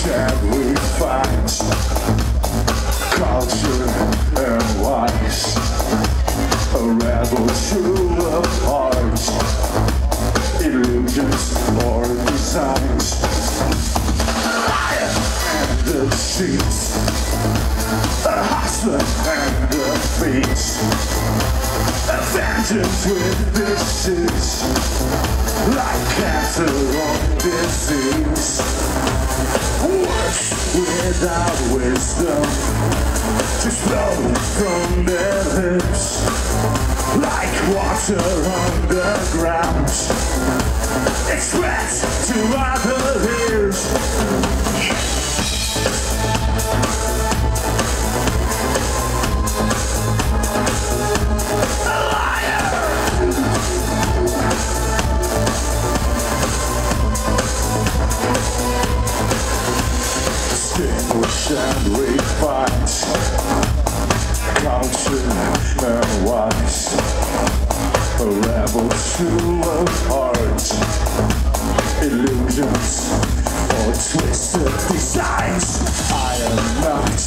that we culture and a rebel to the heart. Illusions or designs. And the sheets a hustler and the fiends a vengeance with this like cancer without wisdom. Just flow from their lips. Like water underground. Express to other ears. And refine. Culture and wise. A rebel to a heart. Illusions or twisted designs. I am not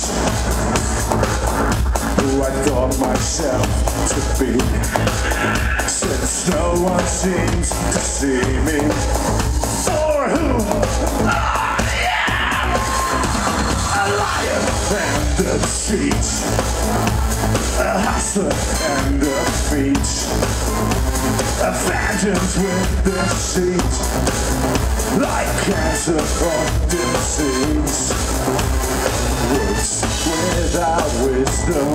who I thought myself to be. Since no one seems to see me. For whom and a feat. A vengeance with deceit. Like cancer from disease. Words without wisdom.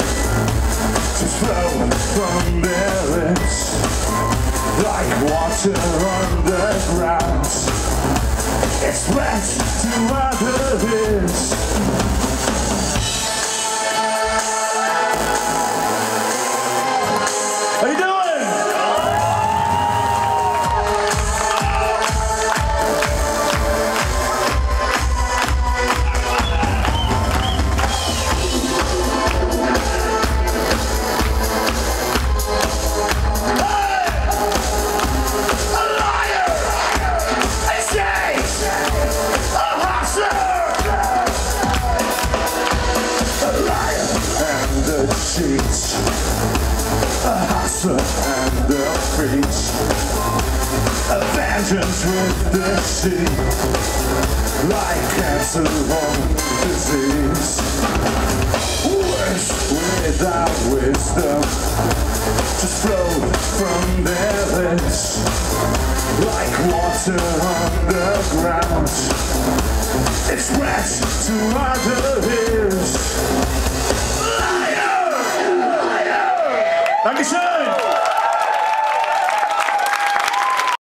Just flowing from their lips. Like water underground. Express to others. How and a hustler and a feat. A vengeance with deceit. Like cancer or disease. Words without wisdom. Just flow from their lips. Like water underground. Express to others.